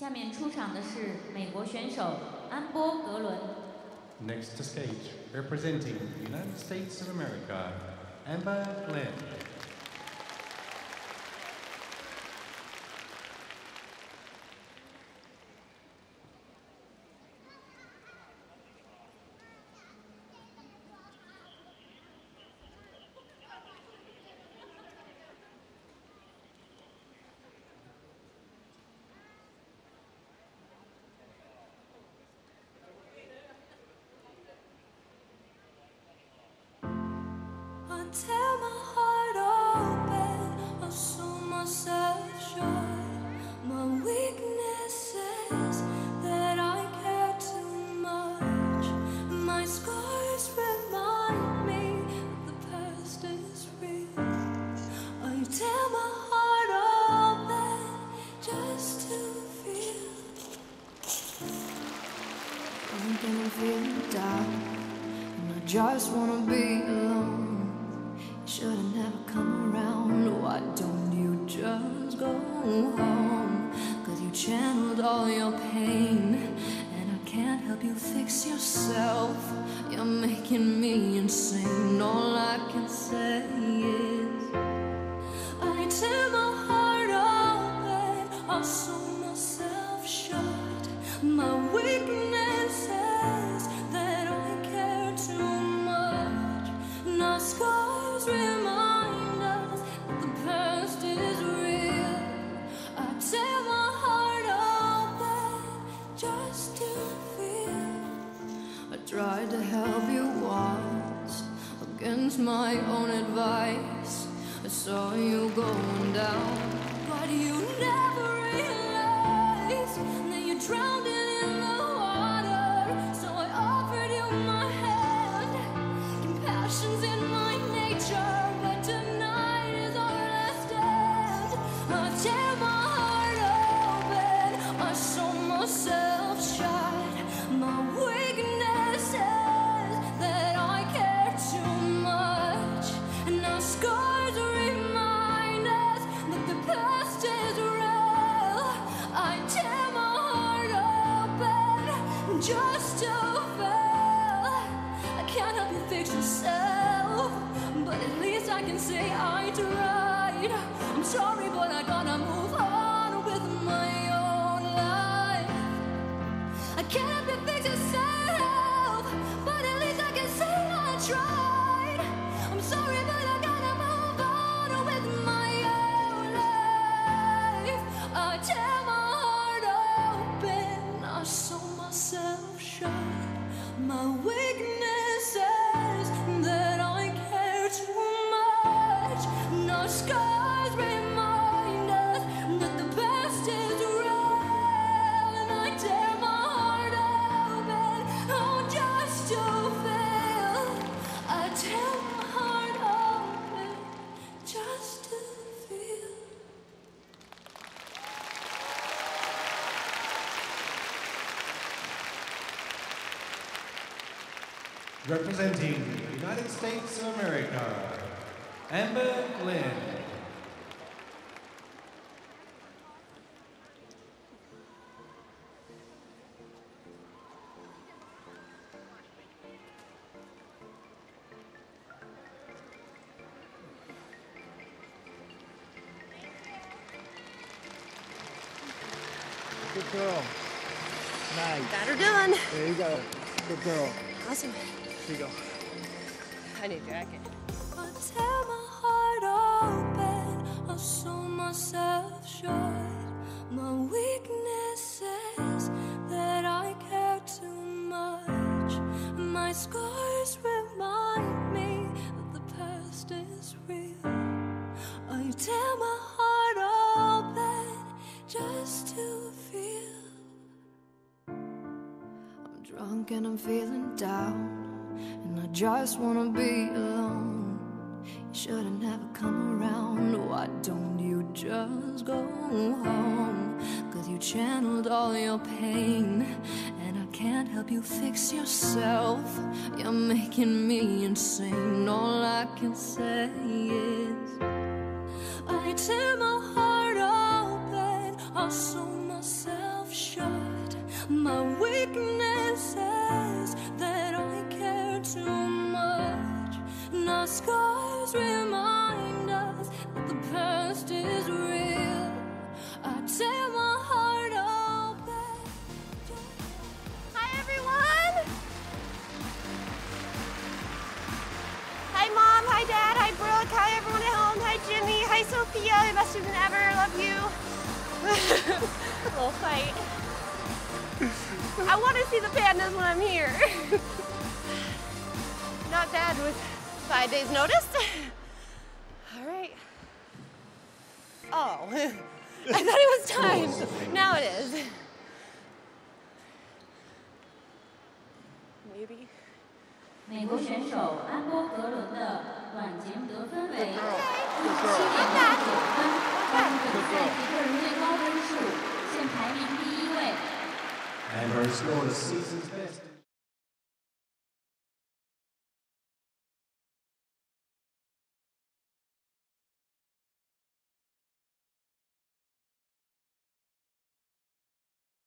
下面出场的是美国选手安波格伦。 Next to stage, representing the United States of America, Amber Glenn. I'm gonna feel down. And I just wanna be alone. Never come around. Why don't you just go home? Cause you channeled all your pain. And I can't help you fix yourself. You're making me insane. All I can say is I tear my heart open. I sew myself shut. My weakness my own advice. I saw you going down, just fail. I can't help you fix yourself, but at least I can say I tried. I'm sorry, Representing the United States of America, Amber Glenn. Good girl. Nice. Got her done. There you go. Good girl. Awesome. Here you go. I need a jacket. I tear my heart open, I sew myself shut. My weakness is that I care too much. My scars remind me that the past is real. I tear my heart open just to feel. I'm drunk and I'm feeling down. And I just wanna be alone. You should've never come around. Why don't you just go home? Cause you channeled all your pain. And I can't help you fix yourself. You're making me insane. All I can say is I tear my heart open. I sew myself shut. my weakness scars remind us that the past is real. I tear my heart open. Hi, everyone. Hi, Mom. Hi, Dad. Hi, Brooke. Hi, everyone at home. Hi, Jimmy. Hi, Sophia. Best student ever. Love you. Little fight. I want to see the pandas when I'm here. Not bad with five days' notice. All right. Oh, I thought it was time. Now it is. Maybe. 美国选手安波格伦的短节得分为 Good 七 girl. 点八九分，关于本赛季个人最高分数，现排名第一位。 And her score the season's best